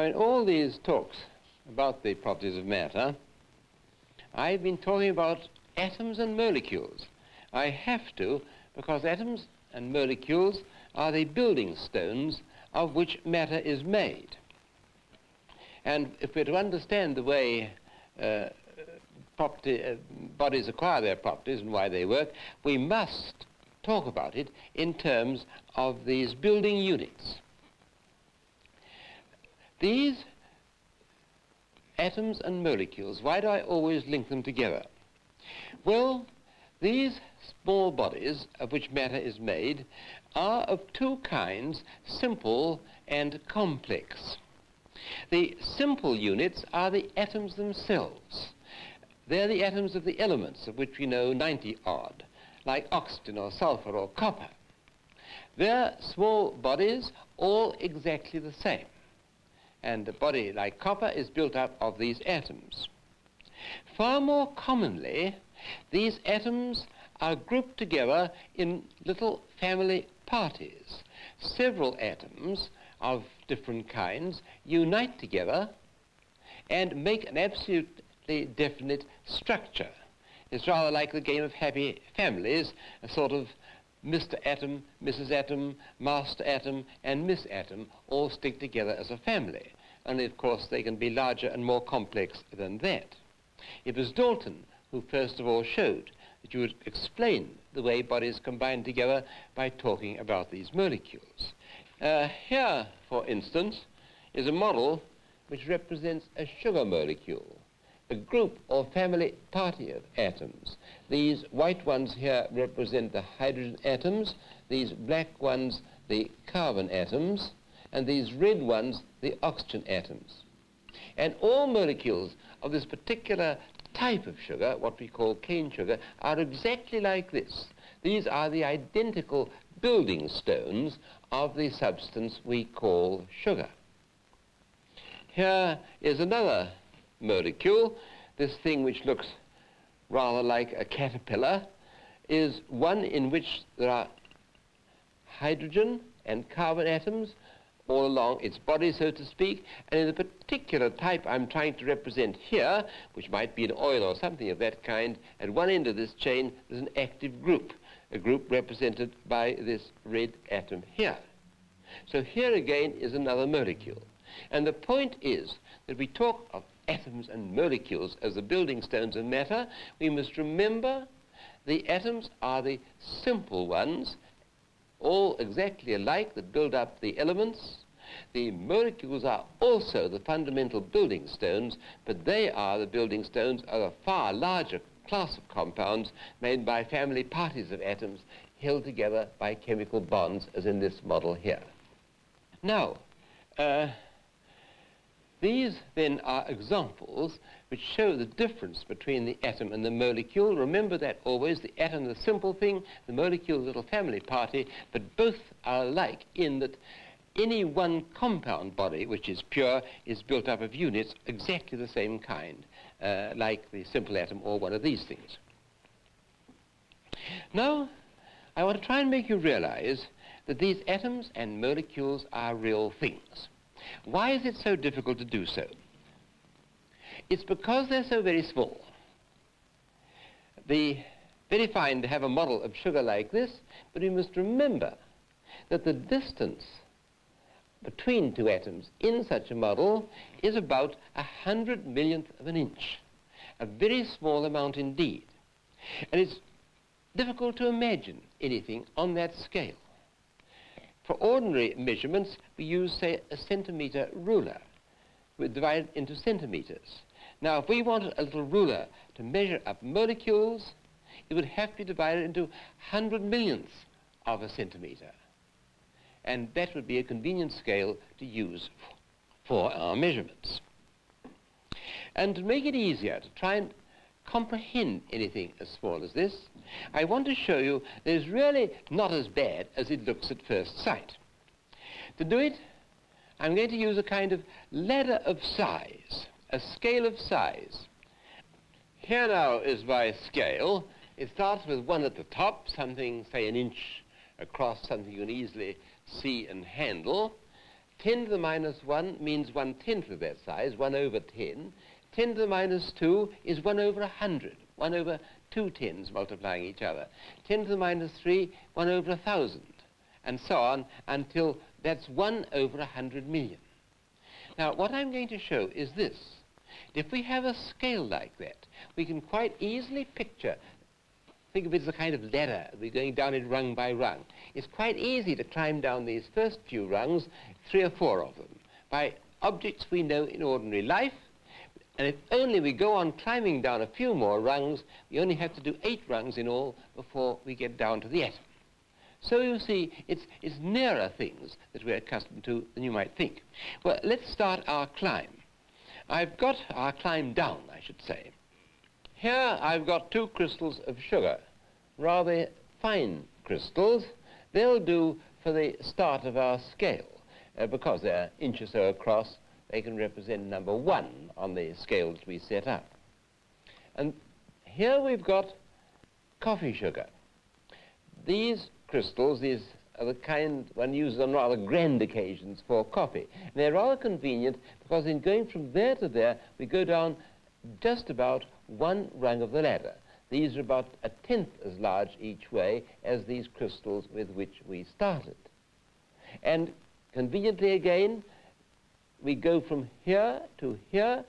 Now, in all these talks about the properties of matter, I've been talking about atoms and molecules. I have to because atoms and molecules are the building stones of which matter is made. And if we're to understand the way uh, property, uh, bodies acquire their properties and why they work, we must talk about it in terms of these building units. These atoms and molecules, why do I always link them together? Well, these small bodies of which matter is made are of two kinds, simple and complex. The simple units are the atoms themselves. They're the atoms of the elements, of which we know 90 odd, like oxygen or sulfur or copper. They're small bodies, all exactly the same. And a body like copper is built up of these atoms. Far more commonly, these atoms are grouped together in little family parties. Several atoms of different kinds unite together and make an absolutely definite structure. It's rather like the game of happy families, a sort of Mr. Atom, Mrs. Atom, Master Atom, and Miss Atom all stick together as a family. Only, of course, they can be larger and more complex than that. It was Dalton who first of all showed that you would explain the way bodies combine together by talking about these molecules. Uh, here, for instance, is a model which represents a sugar molecule, a group or family party of atoms. These white ones here represent the hydrogen atoms, these black ones the carbon atoms, and these red ones the oxygen atoms. And all molecules of this particular type of sugar, what we call cane sugar, are exactly like this. These are the identical building stones of the substance we call sugar. Here is another molecule. This thing which looks rather like a caterpillar is one in which there are hydrogen and carbon atoms all along its body, so to speak, and in the particular type I'm trying to represent here, which might be an oil or something of that kind, at one end of this chain there's an active group, a group represented by this red atom here. So here again is another molecule. And the point is that we talk of atoms and molecules as the building stones of matter, we must remember the atoms are the simple ones all exactly alike that build up the elements. The molecules are also the fundamental building stones, but they are the building stones of a far larger class of compounds made by family parties of atoms held together by chemical bonds, as in this model here. Now, uh, these then are examples which show the difference between the atom and the molecule. Remember that always, the atom the simple thing, the molecule the little family party, but both are alike in that any one compound body, which is pure, is built up of units exactly the same kind, uh, like the simple atom or one of these things. Now, I want to try and make you realize that these atoms and molecules are real things. Why is it so difficult to do so? It's because they're so very small. The very fine to have a model of sugar like this, but we must remember that the distance between two atoms in such a model is about a hundred millionth of an inch, a very small amount indeed. And it's difficult to imagine anything on that scale. For ordinary measurements, we use, say, a centimeter ruler. We divide it into centimeters. Now, if we wanted a little ruler to measure up molecules, it would have to be divided into 100 millionths of a centimeter. And that would be a convenient scale to use for our measurements. And to make it easier to try and comprehend anything as small as this, I want to show you that it's really not as bad as it looks at first sight. To do it, I'm going to use a kind of ladder of size, a scale of size. Here now is my scale. It starts with one at the top, something, say, an inch across, something you can easily see and handle. 10 to the minus 1 means 1 tenth of that size, 1 over 10. 10 to the minus 2 is 1 over 100, 1 over two tens multiplying each other. 10 to the minus 3, 1 over 1,000, and so on until that's 1 over 100 million. Now, what I'm going to show is this. If we have a scale like that, we can quite easily picture, think of it as a kind of ladder, we're going down it rung by rung. It's quite easy to climb down these first few rungs, three or four of them, by objects we know in ordinary life, and if only we go on climbing down a few more rungs, we only have to do eight rungs in all before we get down to the atom. So you see, it's, it's nearer things that we're accustomed to than you might think. Well, let's start our climb. I've got our climb down, I should say. Here I've got two crystals of sugar, rather fine crystals. They'll do for the start of our scale, uh, because they're inch or so across they can represent number one on the scales we set up. And here we've got coffee sugar. These crystals, these are the kind one uses on rather grand occasions for coffee. And they're rather convenient because in going from there to there, we go down just about one rung of the ladder. These are about a tenth as large each way as these crystals with which we started. And conveniently again, we go from here to here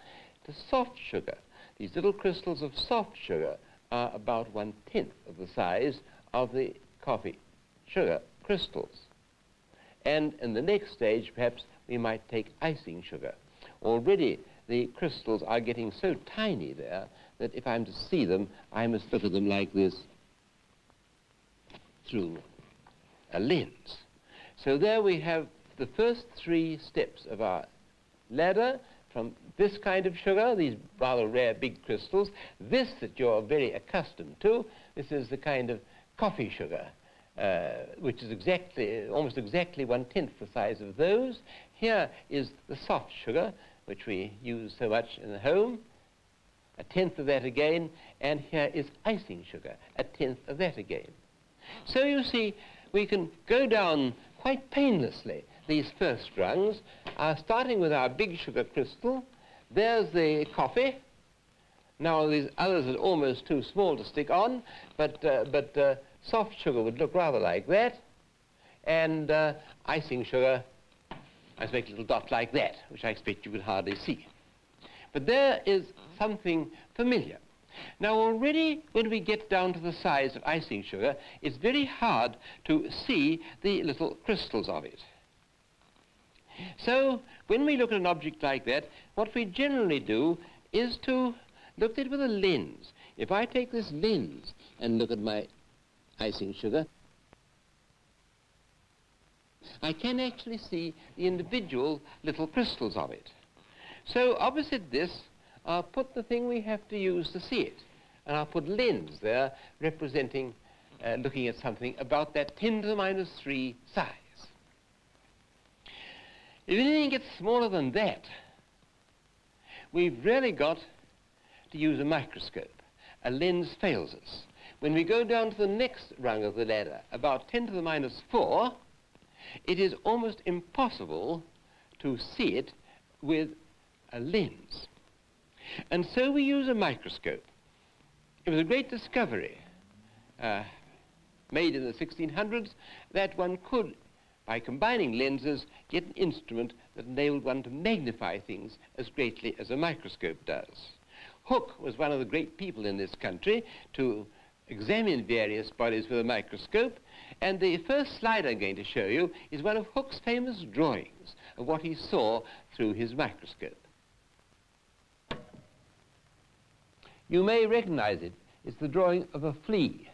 to soft sugar. These little crystals of soft sugar are about one-tenth of the size of the coffee sugar crystals. And in the next stage, perhaps, we might take icing sugar. Already, the crystals are getting so tiny there that if I'm to see them, I must look at them like this through a lens. So there we have the first three steps of our ladder from this kind of sugar, these rather rare big crystals, this that you're very accustomed to, this is the kind of coffee sugar, uh, which is exactly, almost exactly one-tenth the size of those. Here is the soft sugar, which we use so much in the home, a tenth of that again, and here is icing sugar, a tenth of that again. So you see, we can go down quite painlessly these first rungs, starting with our big sugar crystal. There's the coffee. Now these others are almost too small to stick on, but, uh, but uh, soft sugar would look rather like that. And uh, icing sugar, I make a little dot like that, which I expect you could hardly see. But there is something familiar. Now already when we get down to the size of icing sugar, it's very hard to see the little crystals of it. So when we look at an object like that, what we generally do is to look at it with a lens. If I take this lens and look at my icing sugar, I can actually see the individual little crystals of it. So opposite this, I'll put the thing we have to use to see it. And I'll put lens there representing, uh, looking at something about that 10 to the minus 3 size. If anything gets smaller than that, we've really got to use a microscope. A lens fails us. When we go down to the next rung of the ladder, about 10 to the minus 4, it is almost impossible to see it with a lens. And so we use a microscope. It was a great discovery uh, made in the 1600s that one could by combining lenses, get an instrument that enabled one to magnify things as greatly as a microscope does. Hooke was one of the great people in this country to examine various bodies with a microscope, and the first slide I'm going to show you is one of Hooke's famous drawings of what he saw through his microscope. You may recognize it. It's the drawing of a flea.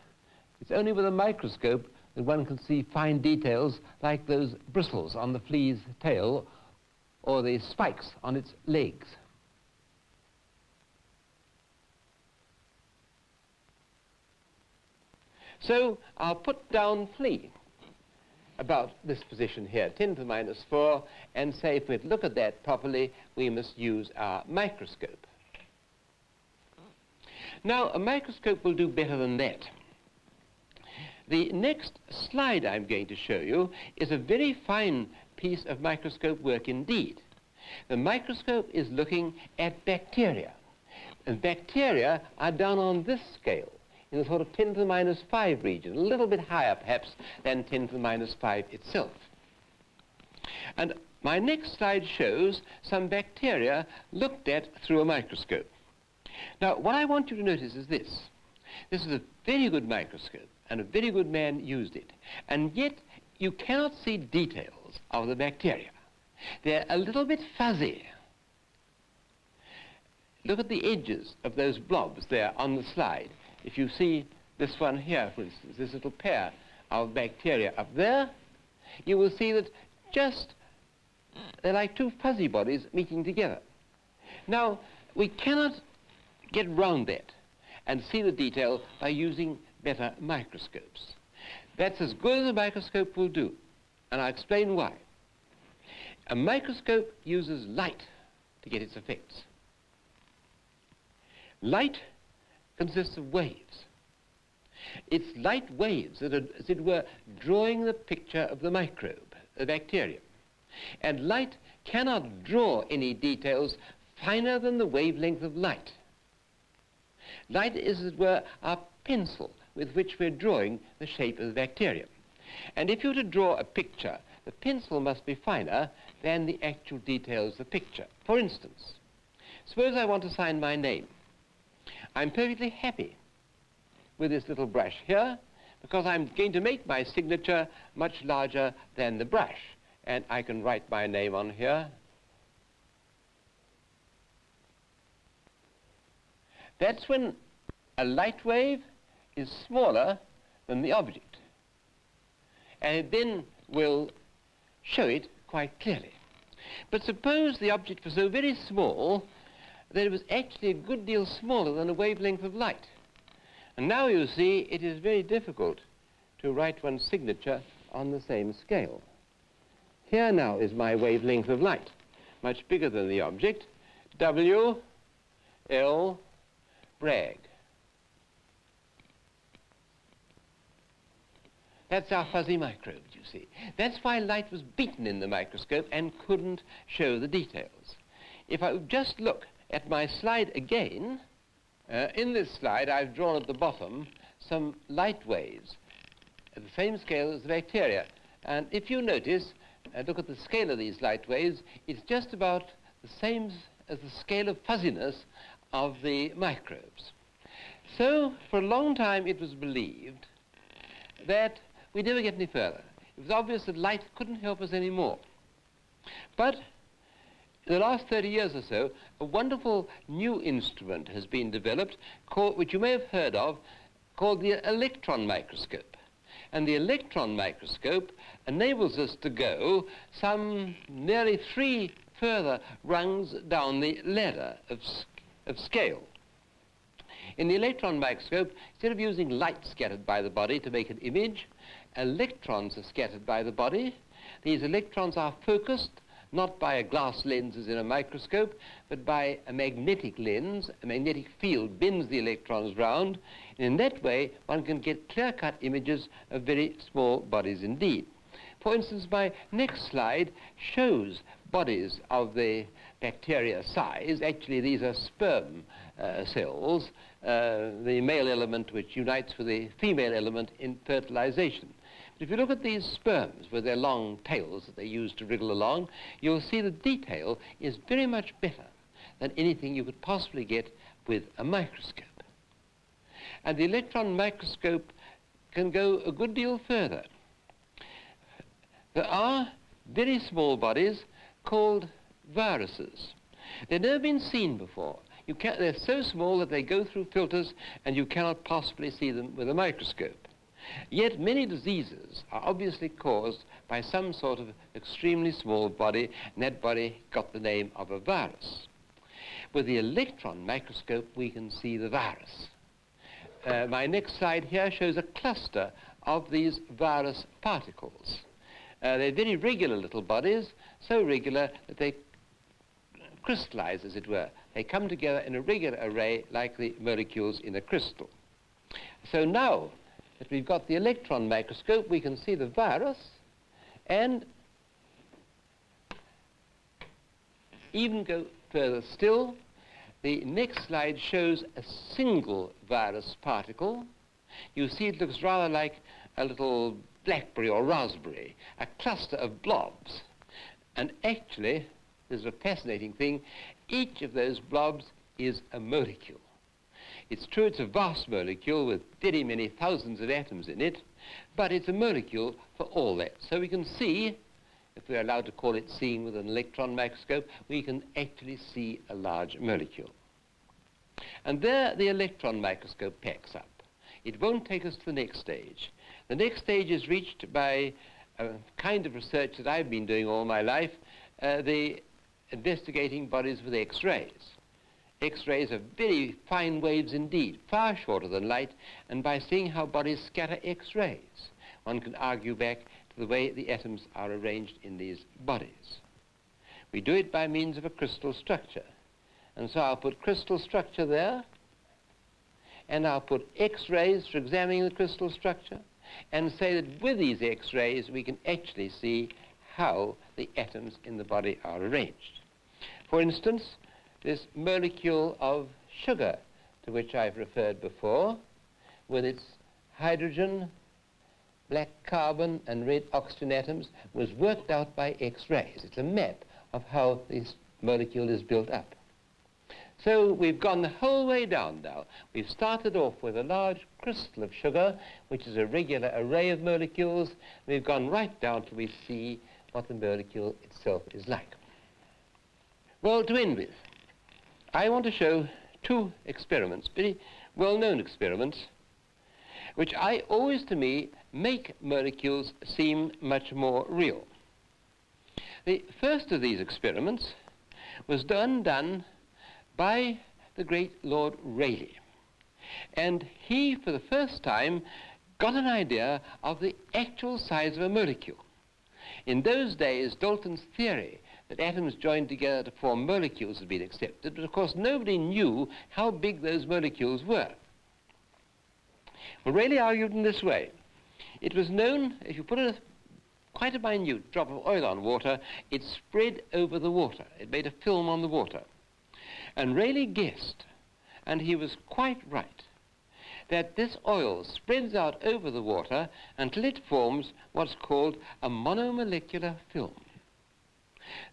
It's only with a microscope that one can see fine details like those bristles on the flea's tail or the spikes on its legs. So I'll put down flea about this position here, 10 to the minus 4, and say if we look at that properly, we must use our microscope. Now, a microscope will do better than that. The next slide I'm going to show you is a very fine piece of microscope work indeed. The microscope is looking at bacteria. And bacteria are down on this scale, in the sort of 10 to the minus 5 region, a little bit higher perhaps than 10 to the minus 5 itself. And my next slide shows some bacteria looked at through a microscope. Now, what I want you to notice is this. This is a very good microscope, and a very good man used it. And yet, you cannot see details of the bacteria. They're a little bit fuzzy. Look at the edges of those blobs there on the slide. If you see this one here, for instance, this little pair of bacteria up there, you will see that just they're like two fuzzy bodies meeting together. Now, we cannot get round that and see the detail by using better microscopes. That's as good as a microscope will do, and I'll explain why. A microscope uses light to get its effects. Light consists of waves. It's light waves that are, as it were, drawing the picture of the microbe, the bacterium. And light cannot draw any details finer than the wavelength of light. Light is, as it were, our pencil with which we're drawing the shape of the bacterium. And if you were to draw a picture, the pencil must be finer than the actual details of the picture. For instance, suppose I want to sign my name. I'm perfectly happy with this little brush here because I'm going to make my signature much larger than the brush. And I can write my name on here. That's when a light wave is smaller than the object. And it then will show it quite clearly. But suppose the object was so very small that it was actually a good deal smaller than a wavelength of light. And now you see it is very difficult to write one's signature on the same scale. Here now is my wavelength of light, much bigger than the object, W, L, Bragg. That's our fuzzy microbes, you see. That's why light was beaten in the microscope and couldn't show the details. If I just look at my slide again, uh, in this slide I've drawn at the bottom some light waves at the same scale as the bacteria. And if you notice, uh, look at the scale of these light waves, it's just about the same as the scale of fuzziness of the microbes. So, for a long time it was believed that we never get any further. It was obvious that light couldn't help us anymore. But in the last 30 years or so, a wonderful new instrument has been developed, called, which you may have heard of, called the electron microscope. And the electron microscope enables us to go some nearly three further rungs down the ladder of, of scale. In the electron microscope, instead of using light scattered by the body to make an image, electrons are scattered by the body. These electrons are focused not by a glass lens as in a microscope, but by a magnetic lens. A magnetic field bends the electrons round, and in that way one can get clear-cut images of very small bodies indeed. For instance, my next slide shows bodies of the bacteria size. Actually, these are sperm uh, cells, uh, the male element which unites with the female element in fertilization. If you look at these sperms with their long tails that they use to wriggle along, you'll see the detail is very much better than anything you could possibly get with a microscope. And the electron microscope can go a good deal further. There are very small bodies called viruses. They've never been seen before. they're so small that they go through filters and you cannot possibly see them with a microscope. Yet many diseases are obviously caused by some sort of extremely small body, and that body got the name of a virus. With the electron microscope, we can see the virus. Uh, my next slide here shows a cluster of these virus particles. Uh, they're very regular little bodies, so regular that they crystallize, as it were. They come together in a regular array like the molecules in a crystal. So now, that we've got the electron microscope, we can see the virus, and even go further still. The next slide shows a single virus particle. You see it looks rather like a little blackberry or raspberry, a cluster of blobs. And actually, there's a fascinating thing, each of those blobs is a molecule. It's true it's a vast molecule with very many thousands of atoms in it, but it's a molecule for all that. So we can see, if we're allowed to call it seeing with an electron microscope, we can actually see a large molecule. And there the electron microscope packs up. It won't take us to the next stage. The next stage is reached by a kind of research that I've been doing all my life, uh, the investigating bodies with X-rays. X-rays are very fine waves indeed, far shorter than light, and by seeing how bodies scatter X-rays, one can argue back to the way the atoms are arranged in these bodies. We do it by means of a crystal structure. And so I'll put crystal structure there, and I'll put X-rays for examining the crystal structure, and say that with these X-rays we can actually see how the atoms in the body are arranged. For instance, this molecule of sugar to which I've referred before, with its hydrogen, black carbon and red oxygen atoms, was worked out by X-rays. It's a map of how this molecule is built up. So we've gone the whole way down now. We've started off with a large crystal of sugar, which is a regular array of molecules. We've gone right down till we see what the molecule itself is like. Well, to end with, I want to show two experiments, very well-known experiments, which I always, to me, make molecules seem much more real. The first of these experiments was done, done by the great Lord Rayleigh. And he, for the first time, got an idea of the actual size of a molecule. In those days, Dalton's theory that atoms joined together to form molecules had been accepted, but of course nobody knew how big those molecules were. Rayleigh argued in this way. It was known, if you put a, quite a minute drop of oil on water, it spread over the water. It made a film on the water. And Rayleigh guessed, and he was quite right, that this oil spreads out over the water until it forms what's called a monomolecular film.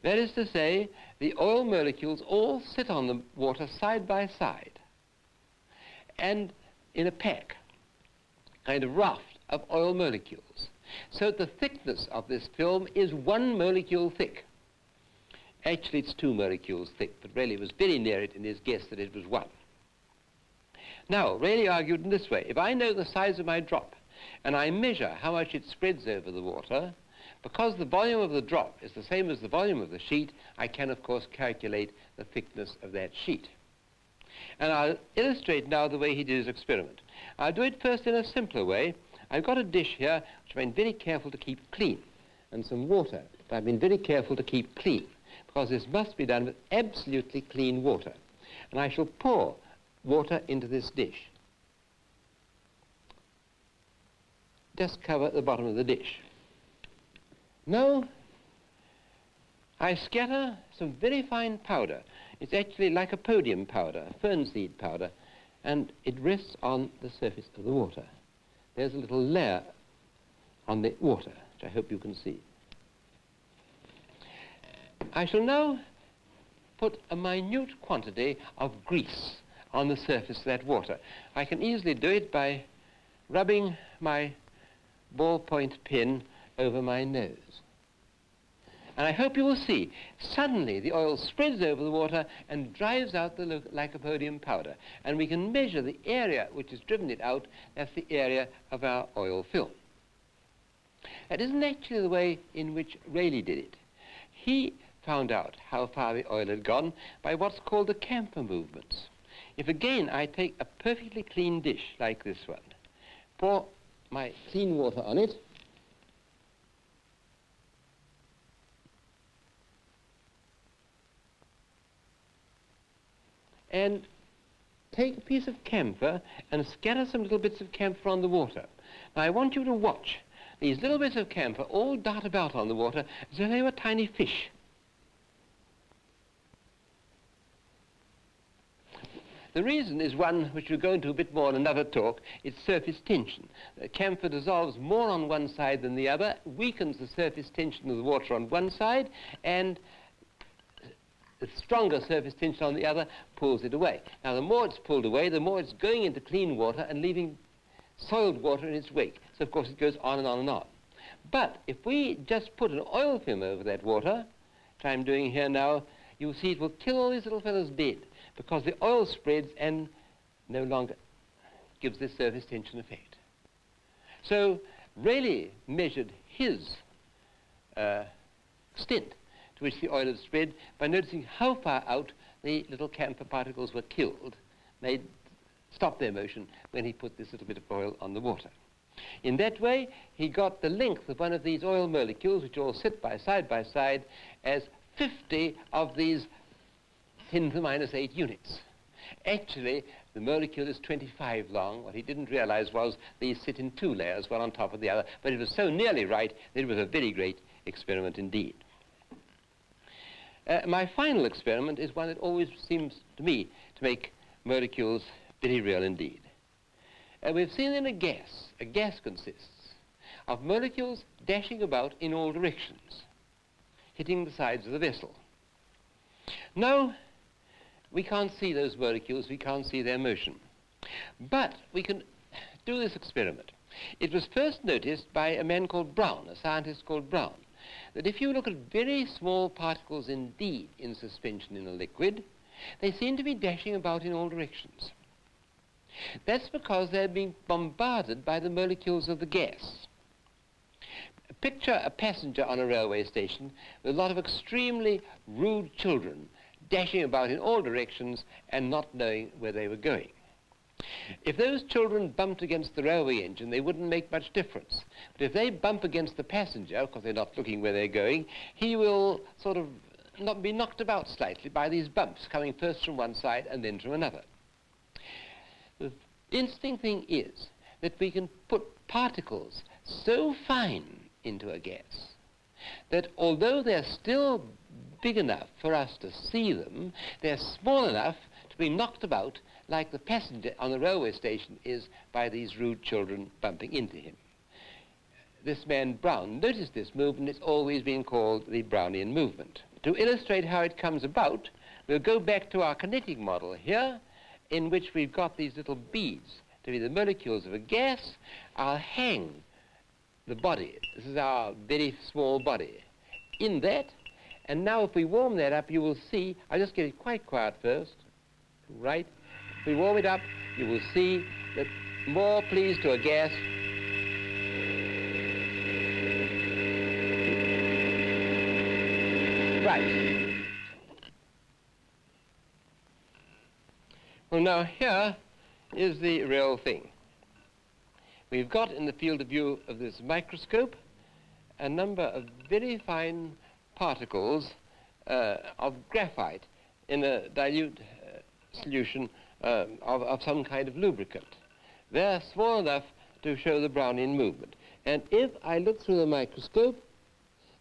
That is to say, the oil molecules all sit on the water side by side and in a pack, kind of raft of oil molecules. So the thickness of this film is one molecule thick. Actually, it's two molecules thick, but Rayleigh was very near it in his guess that it was one. Now, Rayleigh argued in this way. If I know the size of my drop, and I measure how much it spreads over the water, because the volume of the drop is the same as the volume of the sheet, I can, of course, calculate the thickness of that sheet. And I'll illustrate now the way he did his experiment. I'll do it first in a simpler way. I've got a dish here which I've been very careful to keep clean, and some water I've been very careful to keep clean because this must be done with absolutely clean water. And I shall pour water into this dish. Just cover the bottom of the dish. Now, I scatter some very fine powder. It's actually lycopodium powder, fernseed powder, and it rests on the surface of the water. There's a little layer on the water, which I hope you can see. I shall now put a minute quantity of grease on the surface of that water. I can easily do it by rubbing my ballpoint pen over my nose. And I hope you will see, suddenly the oil spreads over the water and drives out the lycopodium powder. And we can measure the area which has driven it out. That's the area of our oil film. That isn't actually the way in which Rayleigh did it. He found out how far the oil had gone by what's called the camphor movements. If again I take a perfectly clean dish like this one, pour my clean water on it, and take a piece of camphor and scatter some little bits of camphor on the water. Now I want you to watch these little bits of camphor all dart about on the water as if they were tiny fish. The reason is one which we'll go into a bit more in another talk, it's surface tension. The camphor dissolves more on one side than the other, weakens the surface tension of the water on one side, and the stronger surface tension on the other pulls it away. Now, the more it's pulled away, the more it's going into clean water and leaving soiled water in its wake. So, of course, it goes on and on and on. But if we just put an oil film over that water, which I'm doing here now, you'll see it will kill all these little fellows dead because the oil spreads and no longer gives this surface tension effect. So Rayleigh measured his uh, extent to which the oil had spread by noticing how far out the little camphor particles were killed, made stop their motion when he put this little bit of oil on the water. In that way, he got the length of one of these oil molecules, which all sit by side by side, as 50 of these 10 to the minus 8 units. Actually, the molecule is 25 long. What he didn't realize was these sit in two layers, one on top of the other, but it was so nearly right that it was a very great experiment indeed. Uh, my final experiment is one that always seems to me to make molecules very real indeed. Uh, we've seen in a gas, a gas consists of molecules dashing about in all directions, hitting the sides of the vessel. Now, we can't see those molecules, we can't see their motion. But we can do this experiment. It was first noticed by a man called Brown, a scientist called Brown, that if you look at very small particles indeed in suspension in a liquid, they seem to be dashing about in all directions. That's because they're being bombarded by the molecules of the gas. Picture a passenger on a railway station with a lot of extremely rude children dashing about in all directions and not knowing where they were going. If those children bumped against the railway engine, they wouldn't make much difference. But if they bump against the passenger, because they're not looking where they're going, he will sort of not be knocked about slightly by these bumps coming first from one side and then from another. The interesting thing is that we can put particles so fine into a gas that although they're still big enough for us to see them, they're small enough to be knocked about like the passenger on the railway station is by these rude children bumping into him. This man Brown noticed this movement. It's always been called the Brownian movement. To illustrate how it comes about, we'll go back to our kinetic model here, in which we've got these little beads to be the molecules of a gas. I'll hang the body. This is our very small body. In that, and now if we warm that up, you will see, I'll just get it quite quiet first, right? We warm it up, you will see that more please to a gas. Right. Well, now here is the real thing. We've got in the field of view of this microscope a number of very fine particles uh, of graphite in a dilute solution uh, of, of some kind of lubricant. They're small enough to show the Brownian movement. And if I look through the microscope,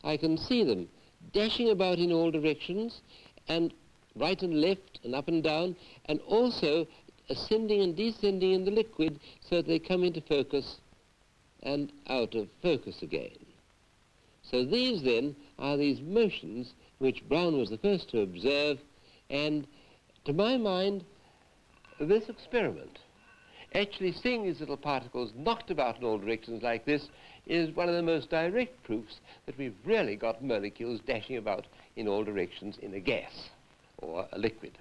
I can see them dashing about in all directions and right and left and up and down and also ascending and descending in the liquid so that they come into focus and out of focus again. So these then are these motions which Brown was the first to observe, and to my mind, this experiment, actually seeing these little particles knocked about in all directions like this, is one of the most direct proofs that we've really got molecules dashing about in all directions in a gas or a liquid.